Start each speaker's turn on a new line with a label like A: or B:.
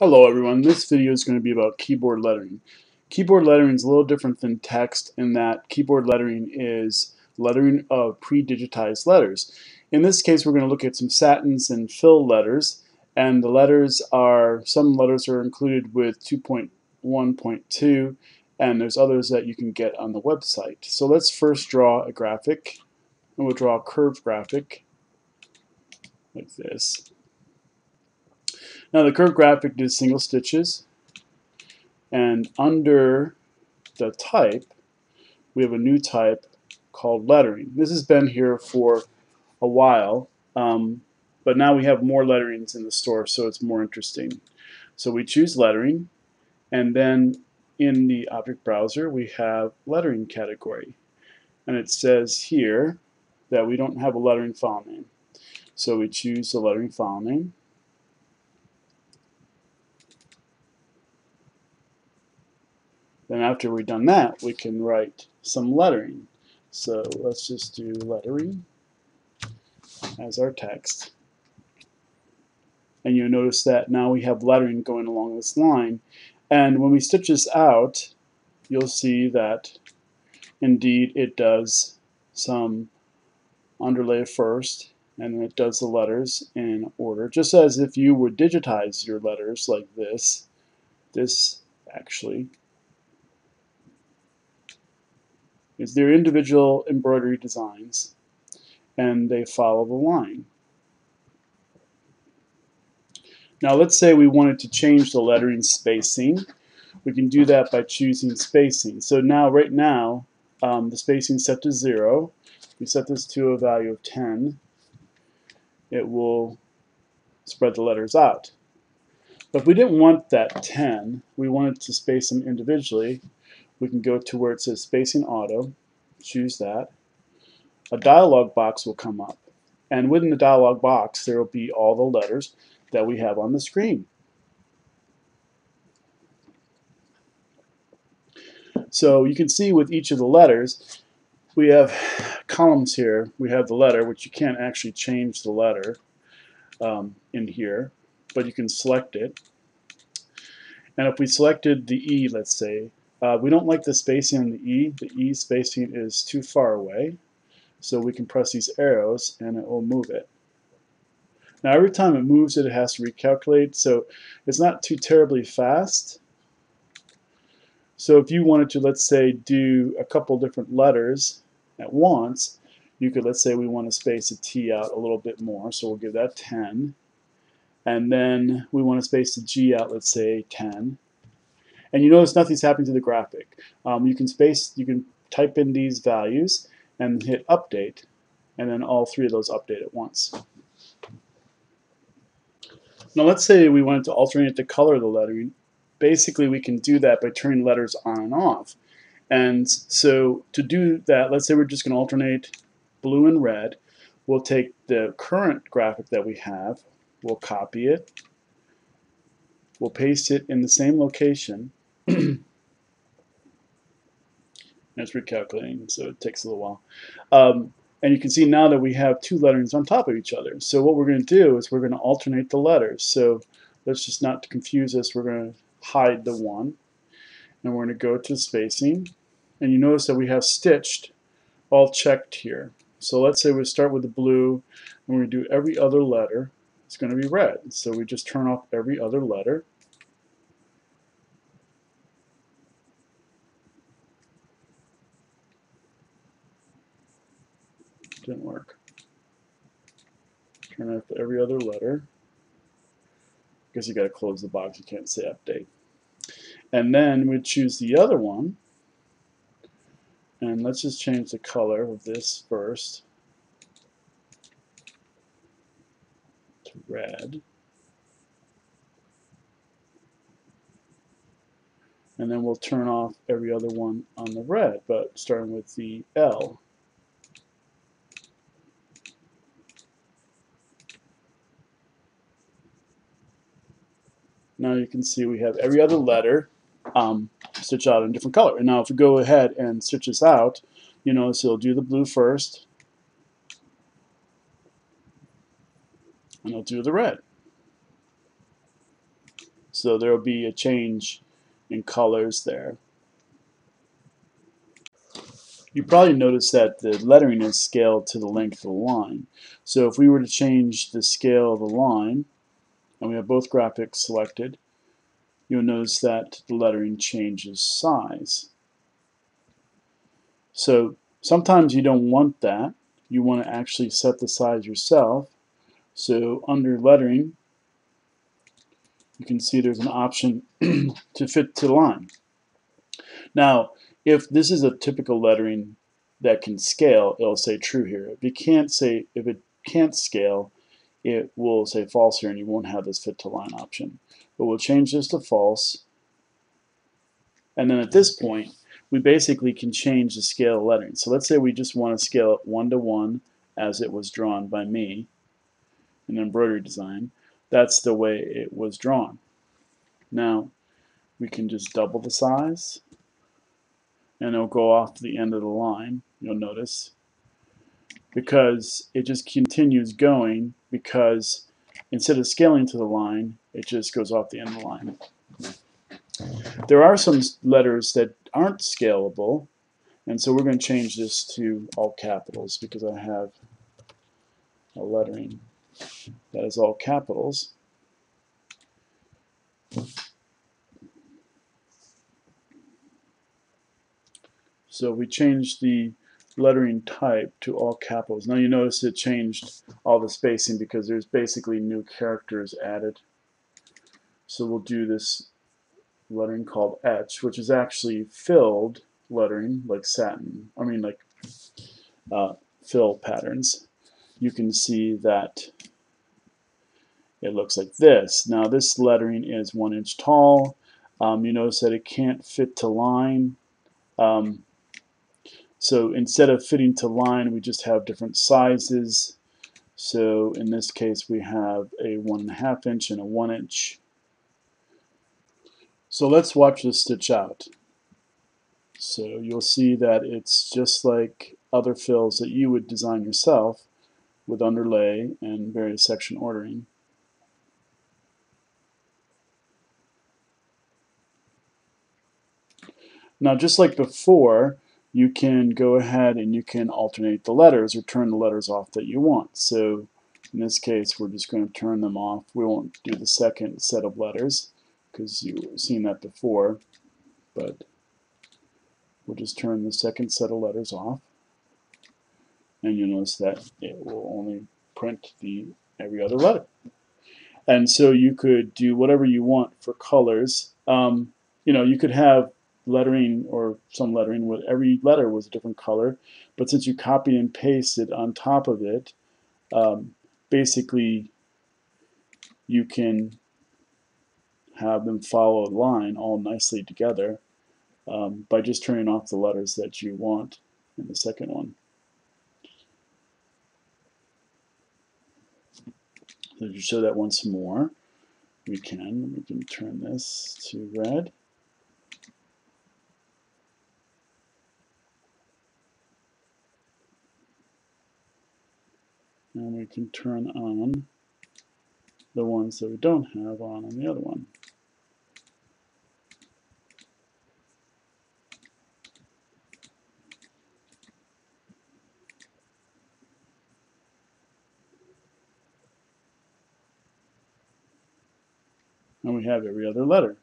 A: Hello everyone, this video is going to be about keyboard lettering. Keyboard lettering is a little different than text in that keyboard lettering is lettering of pre-digitized letters. In this case we're going to look at some satins and fill letters and the letters are, some letters are included with 2.1.2 and there's others that you can get on the website. So let's first draw a graphic and we'll draw a curved graphic like this. Now the curved graphic does single stitches and under the type we have a new type called lettering. This has been here for a while um, but now we have more letterings in the store so it's more interesting. So we choose lettering and then in the object browser we have lettering category and it says here that we don't have a lettering file name. So we choose the lettering file name Then after we've done that, we can write some lettering. So let's just do lettering as our text. And you'll notice that now we have lettering going along this line. And when we stitch this out, you'll see that indeed it does some underlay first and then it does the letters in order just as if you would digitize your letters like this this actually is their individual embroidery designs and they follow the line. Now let's say we wanted to change the lettering spacing. We can do that by choosing spacing. So now right now um, the spacing is set to 0. We set this to a value of 10. It will spread the letters out. But if we didn't want that 10, we wanted to space them individually, we can go to where it says spacing auto, choose that. A dialog box will come up. And within the dialog box, there will be all the letters that we have on the screen. So you can see with each of the letters, we have columns here. We have the letter, which you can't actually change the letter um, in here, but you can select it. And if we selected the E, let's say, uh, we don't like the spacing on the E. The E spacing is too far away. So we can press these arrows and it will move it. Now every time it moves it, it has to recalculate. So it's not too terribly fast. So if you wanted to, let's say, do a couple different letters at once, you could, let's say we want to space a T out a little bit more. So we'll give that 10. And then we want to space the G out, let's say 10 and you notice nothing's happening to the graphic. Um, you can space, you can type in these values and hit update, and then all three of those update at once. Now let's say we wanted to alternate the color of the lettering. Basically we can do that by turning letters on and off. And so to do that, let's say we're just going to alternate blue and red. We'll take the current graphic that we have, we'll copy it, we'll paste it in the same location, it's recalculating, so it takes a little while. Um, and you can see now that we have two letterings on top of each other. So what we're going to do is we're going to alternate the letters. So let's just not confuse us, we're going to hide the one. And we're going to go to spacing. And you notice that we have stitched all checked here. So let's say we start with the blue and we do every other letter. It's going to be red. So we just turn off every other letter. Didn't work. Turn off every other letter. Because you got to close the box. You can't say update. And then we choose the other one. And let's just change the color of this first to red. And then we'll turn off every other one on the red, but starting with the L. Now you can see we have every other letter um, stitched out in a different color. And now if we go ahead and stitch this out, you notice it'll do the blue first, and it'll do the red. So there will be a change in colors there. You probably noticed that the lettering is scaled to the length of the line. So if we were to change the scale of the line, and we have both graphics selected, you'll notice that the lettering changes size. So sometimes you don't want that. You want to actually set the size yourself. So under lettering, you can see there's an option to fit to line. Now, if this is a typical lettering that can scale, it'll say true here. If it can't say, if it can't scale, it will say false here and you won't have this fit to line option. But we'll change this to false. And then at this point, we basically can change the scale lettering. So let's say we just want to scale it one to one as it was drawn by me in embroidery design. That's the way it was drawn. Now we can just double the size and it'll go off to the end of the line, you'll notice, because it just continues going because instead of scaling to the line, it just goes off the end of the line. There are some letters that aren't scalable, and so we're going to change this to all capitals because I have a lettering that is all capitals. So we change the lettering type to all capitals. Now you notice it changed all the spacing because there's basically new characters added. So we'll do this lettering called etch, which is actually filled lettering like satin, I mean like uh, fill patterns. You can see that it looks like this. Now this lettering is one inch tall. Um, you notice that it can't fit to line. Um, so instead of fitting to line, we just have different sizes. So in this case, we have a one and a half inch and a one inch. So let's watch this stitch out. So you'll see that it's just like other fills that you would design yourself with underlay and various section ordering. Now just like before, you can go ahead and you can alternate the letters or turn the letters off that you want. So in this case, we're just going to turn them off. We won't do the second set of letters because you've seen that before, but we'll just turn the second set of letters off. And you'll notice that it will only print the every other letter. And so you could do whatever you want for colors. Um, you know, you could have lettering or some lettering where every letter was a different color but since you copy and pasted on top of it um, basically you can have them follow a line all nicely together um, by just turning off the letters that you want in the second one. So to show that once more, we can, we can turn this to red. And we can turn on the ones that we don't have on on the other one. And we have every other letter.